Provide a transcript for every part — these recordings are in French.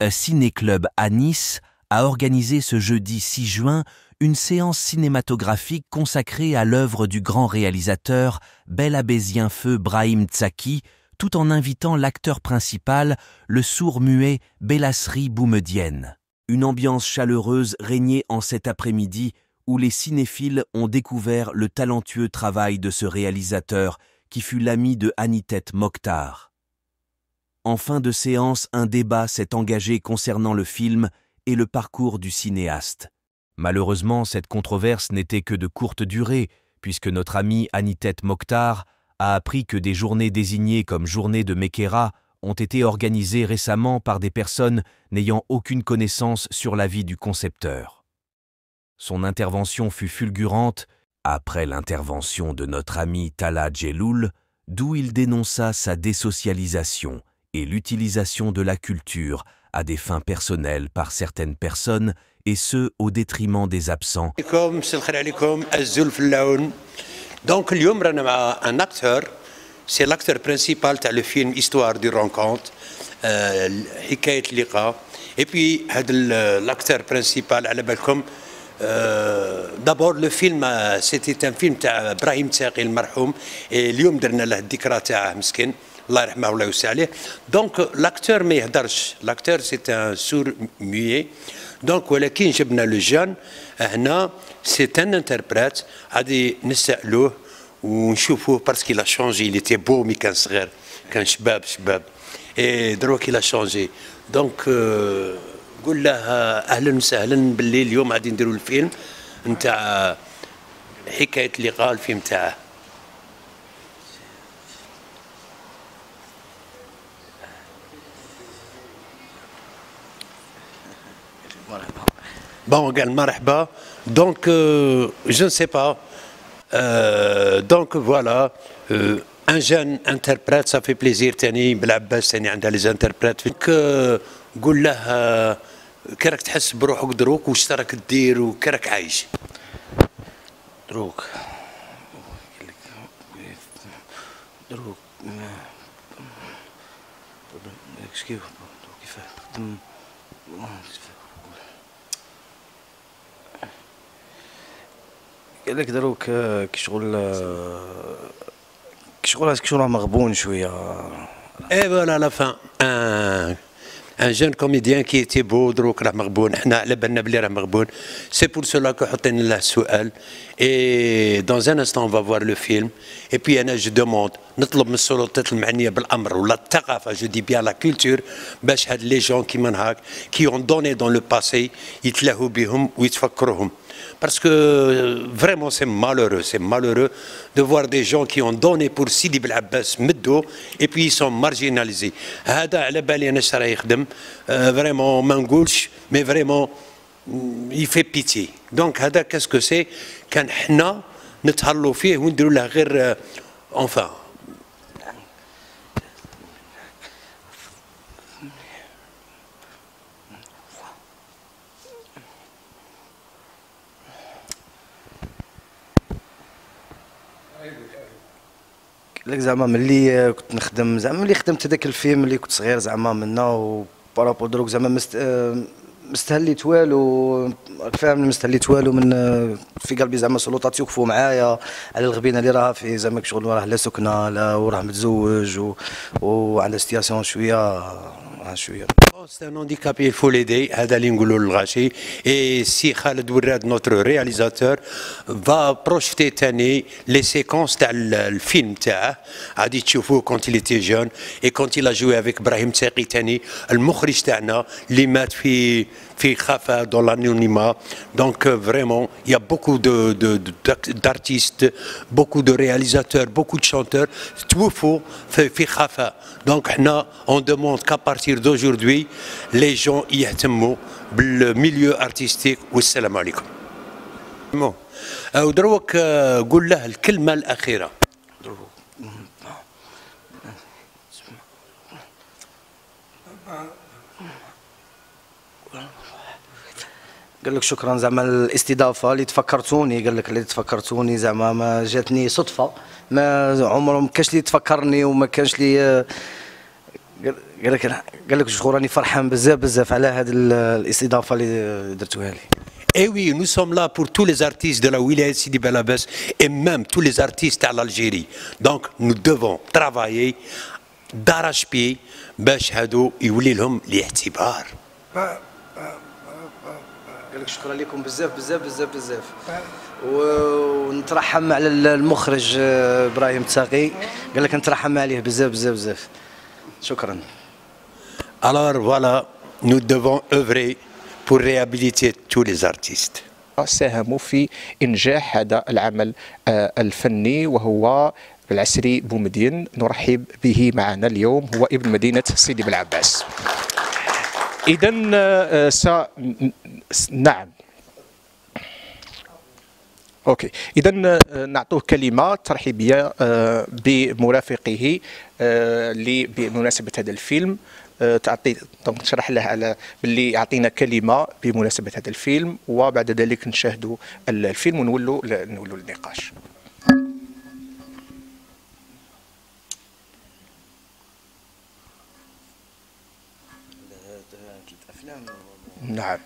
un ciné-club à Nice a organisé ce jeudi 6 juin une séance cinématographique consacrée à l'œuvre du grand réalisateur Bel Abésien Feu Brahim Tsaki, tout en invitant l'acteur principal, le sourd-muet Bellasri Boumedienne. Une ambiance chaleureuse régnait en cet après-midi où les cinéphiles ont découvert le talentueux travail de ce réalisateur qui fut l'ami de Anitet Mokhtar. En fin de séance, un débat s'est engagé concernant le film et le parcours du cinéaste. Malheureusement, cette controverse n'était que de courte durée, puisque notre ami Anitet Mokhtar a appris que des journées désignées comme journées de Mekera ont été organisées récemment par des personnes n'ayant aucune connaissance sur la vie du concepteur. Son intervention fut fulgurante après l'intervention de notre ami Tala Djeloul, d'où il dénonça sa désocialisation et l'utilisation de la culture à des fins personnelles par certaines personnes, et ce au détriment des absents. Donc, اليوم رانا مع un acteur, c'est l'acteur principal تاع le film Histoire du rencontre, حكاية اللقاء. Et puis, هذا l'acteur principal على بالكم دابور لو فيلم سيتي ان فيلم تاع ابراهيم تاقي المرحوم اليوم درنا له الذكرى تاعه مسكين الله يرحمه الله يوسع عليه. دونك لاكتور ما يهدرش لاكتور سي ان سور ميي دونك ولكن جبنا لو جون هنا سي ان انتربريت غادي نسالوه ونشوفوه باسكو لا شونجي اللي تي بو مي كان صغير كان شباب شباب. اي دروك إلى شونجي دونك قول له أهلا وسهلا. باللي اليوم غادي نديروا الفيلم نتاع حكاية اللقاء الفيلم تاعه. Bon, marhaba. Donc, euh, je ne sais pas. Euh, donc, voilà. Euh, un jeune interprète, ça fait plaisir. Tani, Blabbas, Tani, عندها les interprètes. Donc, قول له كراك تحس بروحك دروك واش راك دير وكراك عايش دروك دروك كيف كيف قال لك دروك كي شغل كي شغل كي شغل مغبون شوية. اي فوالا لا فان ان جون كوميديان كي تي بو دروك راه مغبون حنا على بالنا بلي راه مغبون. سي بور سولا كو حطينا له السؤال اي دون ان انستون فا فوار لو فيلم اي بي أنا جو دوموند نطلب من السلطات المعنية بالأمر ولا الثقافة جو دي بيان لا كولتور باش هاد لي جون كيما هاك كي اون دوني دون لو باسي يتلاهوا بهم ويتفكروهم Parce que vraiment, c'est malheureux. C'est malheureux de voir des gens qui ont donné pour Sidi Bel Abbas Meddo et puis ils sont marginalisés. Vraiment, Mangouch, mais vraiment, il fait pitié. Donc, qu'est-ce que c'est? Quand nous, nous, enfin, لك زعما ملي كنت نخدم زعما ملي خدمت هذاك الفيلم ملي كنت صغير زعما منا وبارابول دروك زعما مست مستهليت والو فاهم مستهليت والو من في قلبي زعما سلطات يوقفوا معايا على الغبينة اللي راها في زعما شغل راه لا سكنة لا وراه متزوج و... وعلى ستياسيون شوية Oh, c'est un handicapé, il faut l'aider. Et si Khaled Bourad, notre réalisateur, va projeter année les séquences du film Adi Tchoufou quand il était jeune et quand il a joué avec Brahim Tsaki Tani, le Mokhrij Tana, l'imad fi Khafa dans l'anonymat. Donc euh, vraiment, il y a beaucoup d'artistes, beaucoup de réalisateurs, beaucoup de chanteurs. Tchoufou fi Khafa. دونك حنا اون دوموند كا بارتير دوجوردي لي جون يهتموا بالميليو ارتستيك والسلام عليكم دروك قول له الكلمة الاخيره قال لك شكرا زعما الاستضافة اللي تفكرتوني قال لك اللي تفكرتوني زعما ما جاتني صدفة ما عمره ما كانش اللي تفكرني وما كانش اللي قال لك قال لك شكون راني فرحان بزاف بزاف على هذه الاستضافة اللي درتوها لي Et oui, nous sommes là pour tous les artistes de la wilaya Sidi Belabès et même tous les artistes à l'Algérie. Donc nous devons travailler d'arrache-pied باش هادو يولي لهم الاعتبار. قال لك شكرا لكم بزاف بزاف بزاف بزاف. ونترحم على المخرج آه، إبراهيم تساقي قال لك نترحم عليه بزاف بزاف بزاف. شكرا. Alors voilà, nous devons œuvrer pour réhabiliter tous les artistes. ساهموا في إنجاح هذا العمل آه، الفني وهو العسري بومدين. نرحب به معنا اليوم هو ابن مدينة سيدي بالعباس اذا آه، س... نعم. أوكي. اذا نعطوه كلمة ترحيبية آه، بمرافقه آه، بمناسبة هذا الفيلم. آه، تعطي تشرح له على باللي يعطينا كلمة بمناسبة هذا الفيلم وبعد ذلك نشاهدوا الفيلم ونولوا نولوا النقاش. نعم.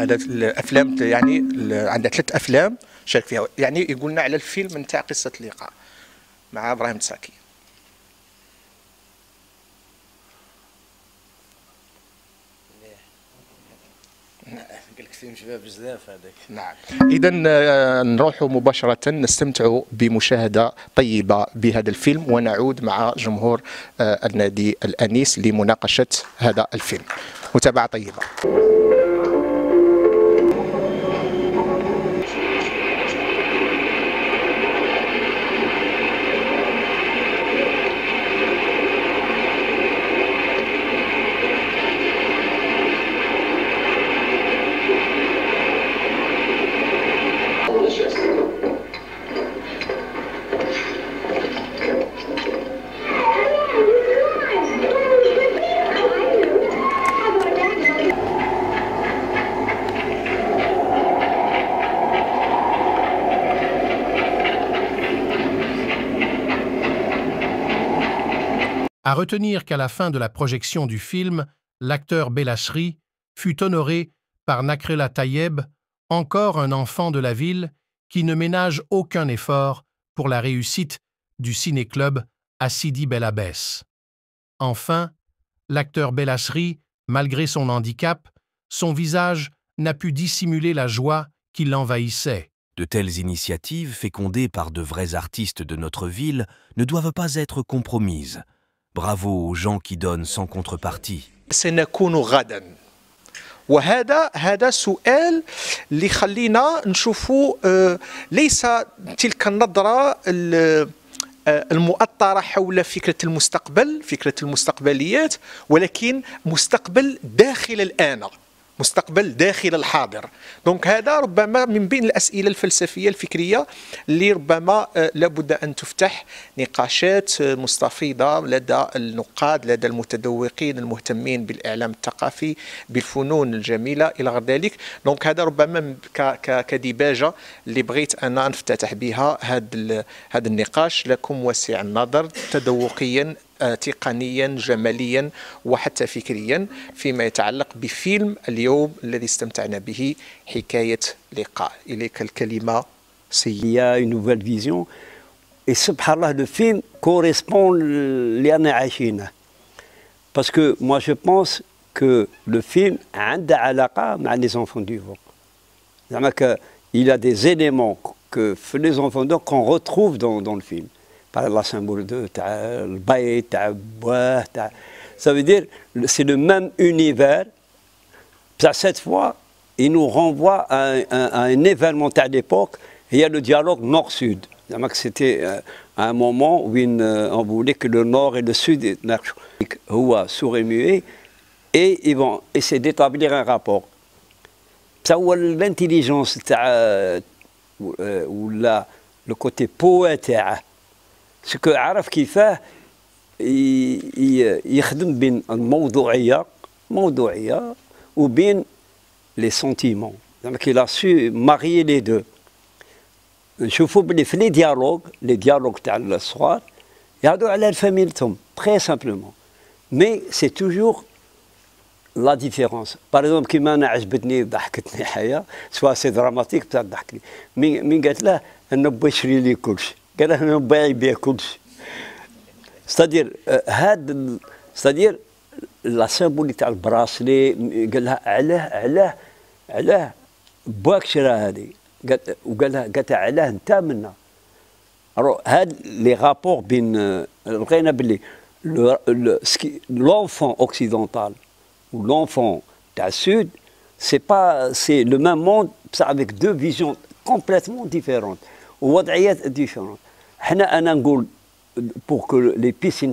هذا الأفلام يعني عندها ثلاث أفلام شارك فيها. يعني يقولنا على الفيلم نتاع قصة اللقاء مع إبراهيم تساكي. قال لك فيلم شباب بزاف هذاك. نعم. اذا نروح مباشرة نستمتع بمشاهدة طيبة بهذا الفيلم ونعود مع جمهور آه، النادي الأنيس لمناقشة هذا الفيلم. متابعة طيبة. À retenir qu'à la fin de la projection du film, l'acteur Belachri fut honoré par Nakrela Tayeb, encore un enfant de la ville qui ne ménage aucun effort pour la réussite du ciné-club à Sidi Bel Abbès. Enfin, l'acteur Belachri, malgré son handicap, son visage n'a pu dissimuler la joie qui l'envahissait. De telles initiatives, fécondées par de vrais artistes de notre ville, ne doivent pas être compromises. Bravo aux gens qui donnent sans contrepartie. سنكون غدا وهذا هذا سؤال اللي خلينا نشوفوا آه، ليس تلك النظرة ال- آه، المؤطرة حول فكرة المستقبل فكرة المستقبليات ولكن مستقبل داخل الآن مستقبل داخل الحاضر. دونك هذا ربما من بين الأسئلة الفلسفية الفكرية اللي ربما آه، لابد أن تفتح نقاشات آه، مستفيضة لدى النقاد لدى المتذوقين المهتمين بالإعلام الثقافي بالفنون الجميلة إلى غير ذلك. دونك هذا ربما كديباجة اللي بغيت أنا نفتتح بها هذا ال- هذا النقاش. لكم واسع النظر تذوقيا تقنيا جماليا وحتى فكريا فيما يتعلق بفيلم اليوم الذي استمتعنا به حكاية لقاء إليك الكلمة سيد Il y a une nouvelle vision. Et subhanallah, le film correspond à عايشينه. Parce que moi je pense que le film عنده علاقة مع les enfants du vent. زعما que Il y a des éléments que les enfants du vent qu'on retrouve dans, dans le film. par Allah Saint-Bourdeux, le Baït, ça veut dire c'est le même univers. Cette fois, il nous renvoie à, un événement à l'époque, il y a le dialogue nord-sud. C'était euh, un moment où on voulait que le nord et le sud soient sourds et muets, et ils vont essayer d'établir un rapport. Ça, l'intelligence euh, ou euh, le côté poète سكو عرف كيفاه يخدم بين الموضوعية موضوعية وبين لي سونتيمون زعما كي لا سو ماري لي دو نشوفوا بلي في لي ديالوغ لي ديالوغ تاع الصغار يهضروا على الفاميلتهم تري سامبلومون مي سي توجور لا ديفيرونس باغ اكزومبل كيما أنا عجبتني ضحكتني حياة سوا سي دراماتيك بتاع ضحكني. مين قالت له أنا بشري لي كلشي. قال له انه با يبيع كلشي ستادير هاد ستادير لا سامبولي تاع البراسلي قال لها علاه علاه علاه باك شرا هذه وقال لها قالت علاه انت منا هاد لي رابور بين لقينا باللي l'enfant occidental ou l'enfant du Sud, c'est pas, c'est le même monde, avec deux visions complètement différentes, ou différentes. pour que les pistes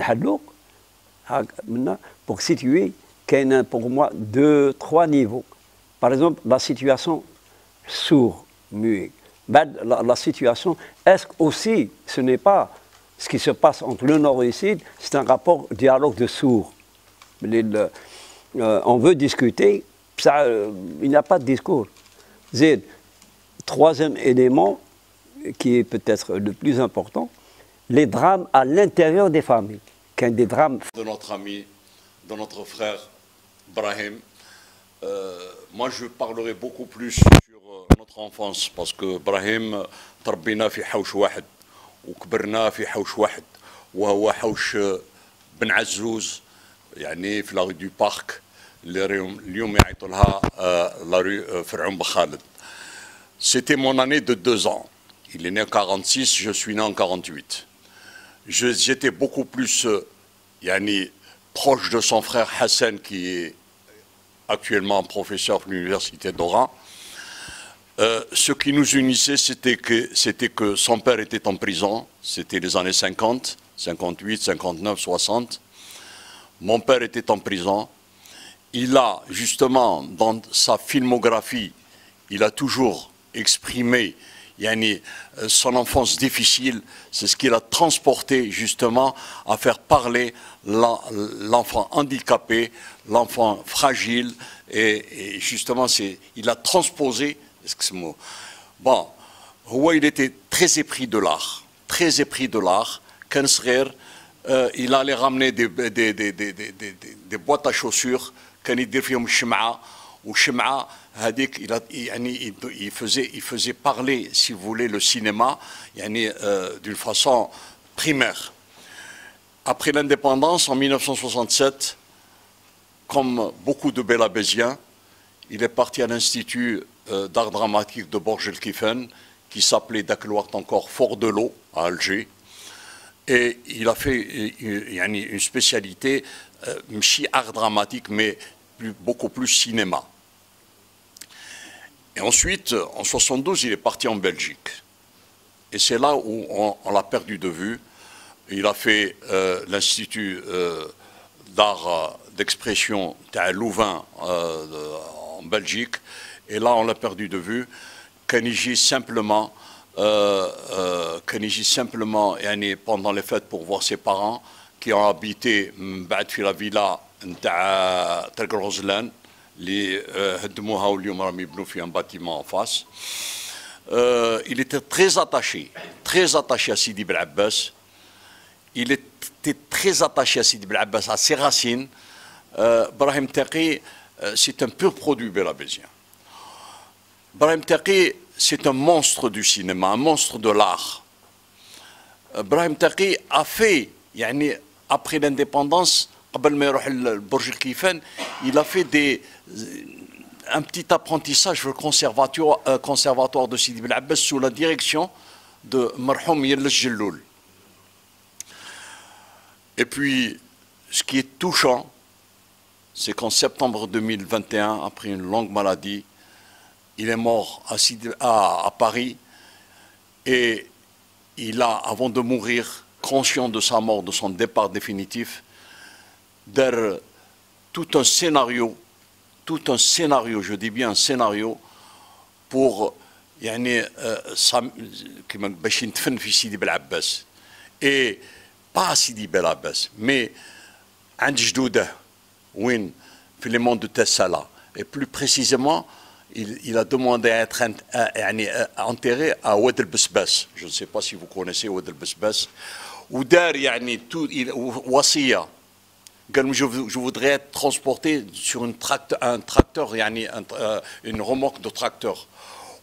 pour situer, il y a pour moi deux, trois niveaux. Par exemple, la situation sourd, muet. La, situation, est-ce aussi, ce n'est pas ce qui se passe entre le Nord et le Sud, c'est un rapport dialogue de sourds. Euh, on veut discuter, euh, il n'y a pas de discours. Troisième élément, qui est peut-être le plus important, les drames à l'intérieur des familles. Qu'un des drames. De notre ami, de notre frère Brahim, euh, moi je parlerai beaucoup plus sur notre enfance parce que Brahim, تربينا في حوش واحد وكبرنا في حوش واحد وهو حوش بن عزوز يعني في لا دو بارك اللي اليوم يعيطوا لها لا رue فرعون بخالد C'était mon année de deux ans. Il est né en 46, je suis né en 48. J'étais beaucoup plus yani, proche de son frère Hassan, qui est actuellement professeur à l'université d'Oran. Euh, ce qui nous unissait, c'était que, c'était que son père était en prison. C'était les années 50, 58, 59, 60. Mon père était en prison. Il a justement, dans sa filmographie, il a toujours exprimé yani, euh, son enfance difficile, c'est ce qui l'a transporté justement à faire parler l'enfant handicapé, l'enfant fragile, et, et justement, il a transposé ce mot. Bon, il était très épris de l'art, très épris de l'art. Kensrer, euh, il allait ramener des, des, des, des boîtes à chaussures, quand il فيهم الشمعه والشمعه هذيك يعني il faisait il faisait parler si vous voulez le cinéma يعني euh, d'une façon primaire après l'indépendance en 1967 comme beaucoup de Bélabésiens il est parti à l'institut euh, d'art dramatique de Borges-el-Kiffen qui s'appelait Dakloart encore Fort de l'eau à Alger et il a fait une spécialité, euh, art dramatique, mais beaucoup plus cinéma. Et ensuite, en 72, il est parti en Belgique. Et c'est là où on, l'a perdu de vue. Il a fait euh, l'Institut euh, d'art euh, d'expression à Louvain en Belgique. Et là, on l'a perdu de vue. Kaniji simplement, simplement est allé pendant les fêtes pour voir ses parents qui ont habité mm, la villa نتاع ترك الغزلان اللي هدموها واليوم راهم يبنوا فيها un bâtiment en face. Euh, il était très attaché, très attaché à Sidi Bel Abbas. Il était très attaché à Sidi Bel Abbas, à ses racines. Euh, Brahim Taqi, euh, c'est un pur produit belabésien. Brahim Taqi, c'est un monstre du cinéma, un monstre de l'art. Euh, Brahim Taqi a fait, après l'indépendance, il a fait un petit apprentissage au conservatoire, euh, de Sidi Bel Abbas sous la direction de Marhoum Yel Jelloul. Et puis, ce qui est touchant, c'est qu'en septembre 2021, après une longue maladie, il est mort à, Paris et il a, avant de mourir, conscient de sa mort, de son départ définitif, d'air tout un scénario, tout un scénario, je dis bien un scénario, pour يعني كما باش ينتفن في سيدي بالعباس et pas Sidi Bel Abbas mais عند جدوده وين في les monts de Tessala et plus précisément il, a demandé à être euh, enterré à Oued el-Besbas. Je ne sais pas si vous connaissez Oued el-Besbas. ودار يعني tout il وصيه je, voudrais être transporté sur une un tracteur, une remorque de tracteur.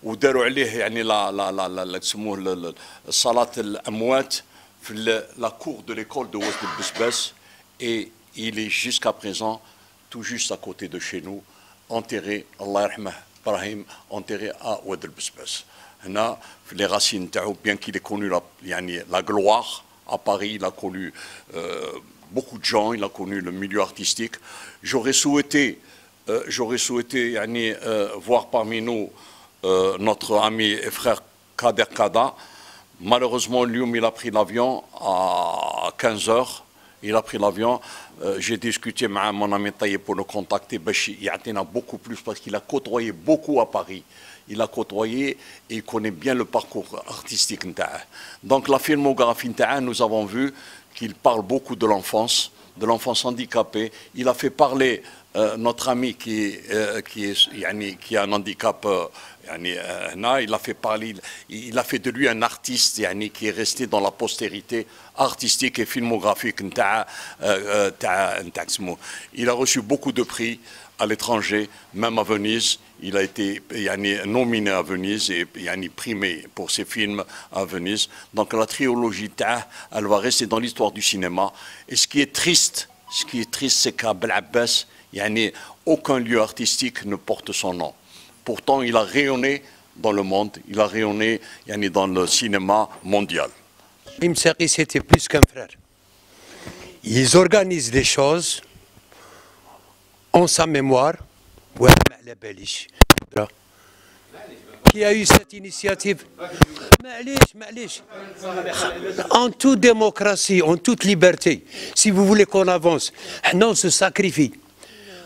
وداروا عليه يعني لا لا لا لا تسموه صلاة الأموات في لا كور دو ليكول دو وسط البسباس et il est jusqu'à présent tout juste à côté de chez nous enterré الله يرحمه إبراهيم enterré à Oued el-Besbes هنا في les racines تاعو bien qu'il ait connu la, يعني la gloire à Paris il a connu euh, beaucoup de gens il a connu le milieu artistique j'aurais souhaité euh, j'aurais souhaité euh, voir parmi nous euh, notre ami et frère Kader Kada. Malheureusement, lui, il a pris l'avion à 15 heures. Il a pris l'avion. J'ai discuté avec mon ami Taïe pour le contacter. Il a beaucoup plus parce qu'il a côtoyé beaucoup à Paris. Il a côtoyé et il connaît bien le parcours artistique. Donc la filmographie, nous avons vu qu'il parle beaucoup de l'enfance, de l'enfance handicapée. Il a fait parler euh, notre ami qui, est, qui a un handicap euh, il a fait parler, il a fait de lui un artiste qui est resté dans la postérité artistique et filmographique. Euh, euh, il a reçu beaucoup de prix à l'étranger, même à Venise. Il a été nominé à Venise et primé pour ses films à Venise. Donc la trilogie Ta, elle va rester dans l'histoire du cinéma. Et ce qui est triste, ce qui est triste, c'est qu'à Abbas, aucun lieu artistique ne porte son nom. Pourtant, il a rayonné dans le monde, il a rayonné dans le cinéma mondial. Imsaki, c'était plus qu'un frère. Ils organisent des choses en sa mémoire. Qui a eu cette initiative? En toute démocratie, en toute liberté, si vous voulez qu'on avance, on se sacrifie.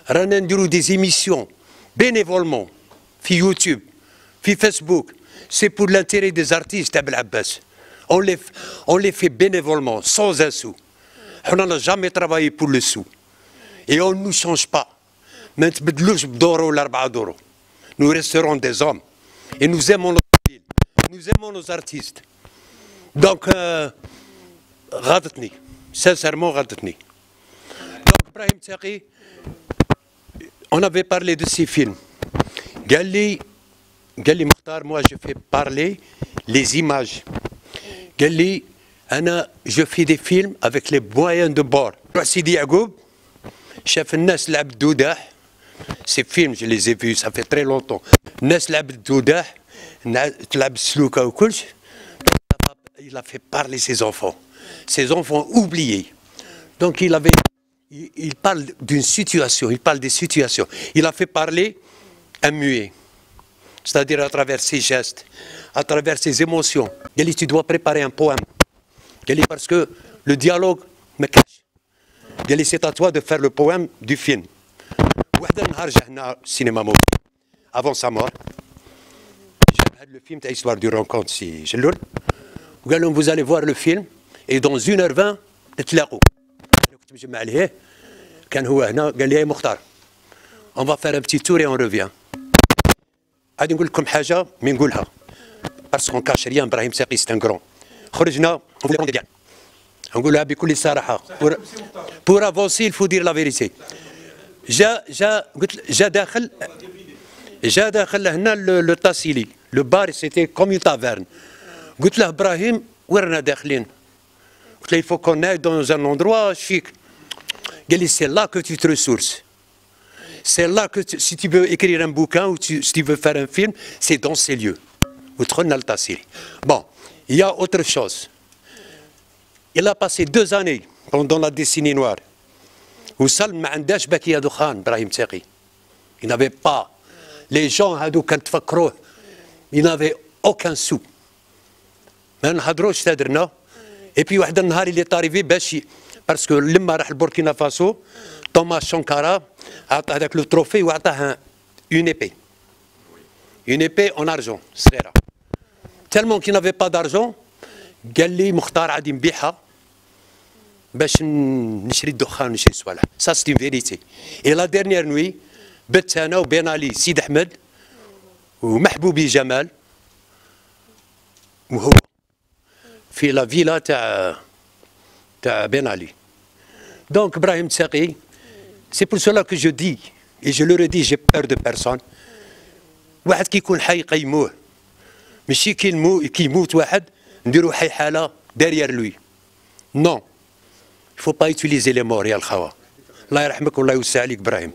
Ranenduru des émissions bénévolement YouTube, Facebook, c'est pour l'intérêt des artistes. On les, on les fait bénévolement, sans un sou. On n'a jamais travaillé pour le sou. Et on ne nous change pas. Nous resterons des hommes. Et nous aimons notre ville. Nous aimons nos artistes. Donc, euh, sincèrement, غادتني. Donc, Ibrahim Tchaki, on avait parlé de ces films. Gali, Gali Mokhtar, moi je fais parler les images. Gali, Anna, je fais des films avec les moyens de bord. Sidi Agoub, chef Nas Labdoudah, ces films, je les ai vus, ça fait très longtemps. Il a fait parler ses enfants, ses enfants oubliés. Donc il avait, il parle d'une situation, il parle des situations. Il a fait parler un muet, c'est-à-dire à travers ses gestes, à travers ses émotions. dit, tu dois préparer un poème. dit, parce que le dialogue me cache. dit, c'est à toi de faire le poème du film. cinéma avant sa mort le film l'histoire du rencontre si vous allez voir le film et dans 1h20 on va faire un petit tour et on revient غادي نقول لكم حاجه مي نقولها باسكو كاش ريان ابراهيم ساقي سي كرون خرجنا ديال نقولها بكل صراحه بور افونسي الفو دير لا فيريتي جا جا قلت جا داخل جا داخل هنا لو تاسيلي لو بار سيتي كوم تافيرن قلت له ابراهيم وين داخلين قلت له il faut qu'on aille dans un endroit chic قال لي سي لا كو tu te ressources C'est là que si tu veux écrire un bouquin ou si tu veux faire un film, c'est dans ces lieux. Bon, il y a autre chose. Il a passé deux années pendant la décennie noire. وصل ما عندهاش باكيه دخان إبراهيم تاقي ان افي با لي جون هادو كانت تفكروه. ان افي اوكان سو ما نهضروش درنا اي بي واحد النهار اللي طاريفي باش باسكو لما راح لبوركينا فاسو توماس شونكارا عطى هذاك لو تروفي وعطاه اون ايبي اون ايبي اون ارجون صغيره تالمون كي نافي با دارجون قال لي مختار عادي نبيعها باش نشري الدخان ونشري الصوالح سا سيتي فيريتي اي لا ديرنيير نوي بت أنا وبين علي سيد احمد ومحبوبي جمال وهو في لا فيلا تاع تاع بين علي دونك إبراهيم تساقي سي بور سولا كو جو دي اي جو لو ريدي جي بير دو بيرسون واحد كيكون حي يقيموه ماشي كي يموت واحد نديرو حي حاله داريير لوي نو فو با يوتيليزي لي mots يا الخوا الله يرحمك والله يوسع عليك إبراهيم